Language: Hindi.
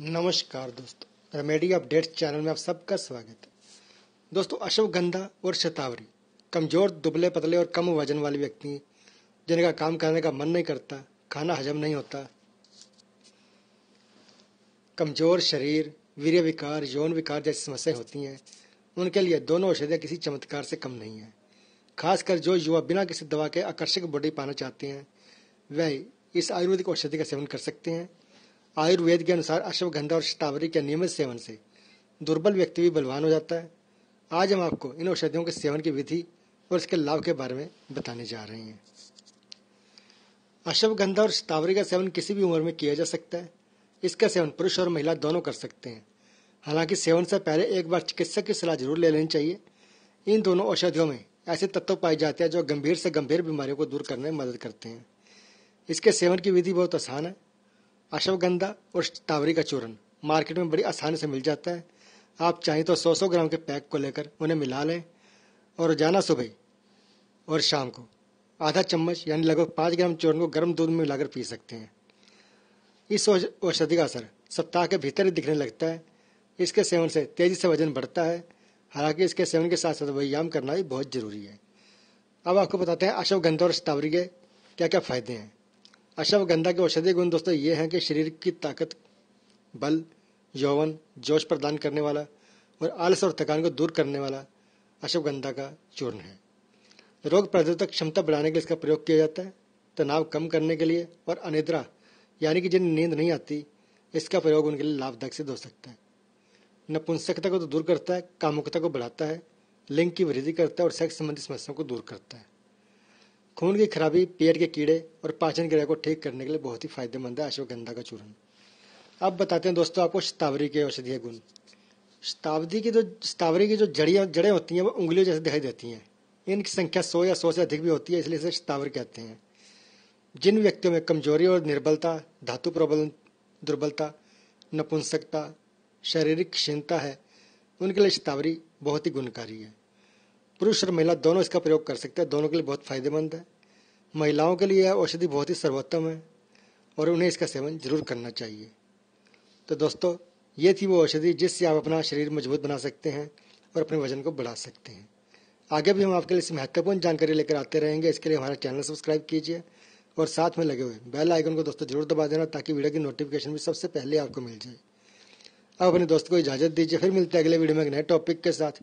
नमस्कार दोस्तों। रेमेडी अपडेट चैनल में आप सबका स्वागत। है दोस्तों अश्वगंधा और शतावरी, कमज़ोर, दुबले पतले और कम वज़न वाले व्यक्ति, जिनका काम करने का मन नहीं करता, खाना हजम नहीं होता। कमज़ोर शरीर, वीर्य विकार, यौन विकार जैसी समस्याएँ होती हैं। उनके लिए दोनों औषधियाँ किसी चमत्कार से कम नहीं है। खासकर जो युवा बिना किसी दवा के आकर्षक बॉडी पाना चाहते हैं, वह इस आयुर्वेदिक औषधि का सेवन कर सकते हैं। आयुर्वेद के अनुसार अश्वगंधा और शतावरी के नियमित सेवन से दुर्बल व्यक्ति भी बलवान हो जाता है। आज हम आपको इन औषधियों के सेवन की विधि और इसके लाभ के बारे में बताने जा रहे हैं। अश्वगंधा और शतावरी का सेवन किसी भी उम्र में किया जा सकता है। इसका सेवन पुरुष और महिला दोनों कर सकते हैं। हालाँकि सेवन से पहले एक बार चिकित्सक की सलाह ज़रूर ले लेनी चाहिए। इन दोनों औषधियों में ऐसे तत्व पाए जाते हैं जो गंभीर से गंभीर बीमारियों को दूर करने में मदद करते हैं। इसके सेवन की विधि बहुत आसान है। अश्वगंधा और टावरी का चूर्ण मार्केट में बड़ी आसानी से मिल जाता है। आप चाहें तो सौ सौ ग्राम के पैक को लेकर उन्हें मिला लें और रोज़ाना सुबह और शाम को। आधा चम्मच यानी लगभग पाँच ग्राम चूर्ण को गर्म दूध में मिलाकर पी सकते हैं। इस औषधि का असर सप्ताह के भीतर ही दिखने लगता है। इसके सेवन से तेज़ी से वज़न बढ़ता है। हालाँकि इसके सेवन के साथ साथ व्यायाम करना भी बहुत ज़रूरी है। अब आपको बताते हैं अश्वगंधा और स्टावरी के क्या क्या फ़ायदे हैं। अश्वगंधा के औषधि गुण दोस्तों ये हैं कि शरीर की ताकत, बल, यौवन, जोश प्रदान करने वाला और आलस और थकान को दूर करने वाला अश्वगंधा का चूर्ण है। रोग प्रतिरोधक क्षमता बढ़ाने के लिए इसका प्रयोग किया जाता है। तनाव कम करने के लिए और अनिद्रा, यानी कि जिन्हें नींद नहीं आती, इसका प्रयोग उनके लिए लाभदायक सिद्ध हो सकता है। नपुंसकता को तो दूर करता है, कामुकता को बढ़ाता है, लिंग की वृद्धि करता है और सेक्स संबंधी समस्याओं को दूर करता है। खून की खराबी पेट के कीड़े और पाचन क्रिया को ठीक करने के लिए बहुत ही फ़ायदेमंद है अश्वगंधा का चूर्ण। अब बताते हैं दोस्तों आपको शतावरी के औषधीय गुण। शतावरी की जो शतावरी की जो जड़ियाँ, जड़ें होती हैं, वो उंगलियों जैसे दिखाई देती हैं। इनकी संख्या सौ या सौ से अधिक भी होती है, इसलिए इसे शतावरी कहते हैं। जिन व्यक्तियों में कमज़ोरी और निर्बलता, धातु प्रबल दुर्बलता, नपुंसकता, शारीरिक क्षीणता है, उनके लिए शतावरी बहुत ही गुणकारी है। पुरुष और महिला दोनों इसका प्रयोग कर सकते हैं। दोनों के लिए बहुत फ़ायदेमंद है। महिलाओं के लिए यह औषधि बहुत ही सर्वोत्तम है और उन्हें इसका सेवन ज़रूर करना चाहिए। तो दोस्तों, ये थी वो औषधि जिससे आप अपना शरीर मज़बूत बना सकते हैं और अपने वज़न को बढ़ा सकते हैं। आगे भी हम आपके लिए इस महत्वपूर्ण जानकारी लेकर आते रहेंगे। इसके लिए हमारा चैनल सब्सक्राइब कीजिए और साथ में लगे हुए बेल आइकन को दोस्तों ज़रूर दबा देना ताकि वीडियो की नोटिफिकेशन भी सबसे पहले आपको मिल जाए। अब अपने दोस्त को इजाज़त दीजिए। फिर मिलते हैं अगले वीडियो में एक नए टॉपिक के साथ।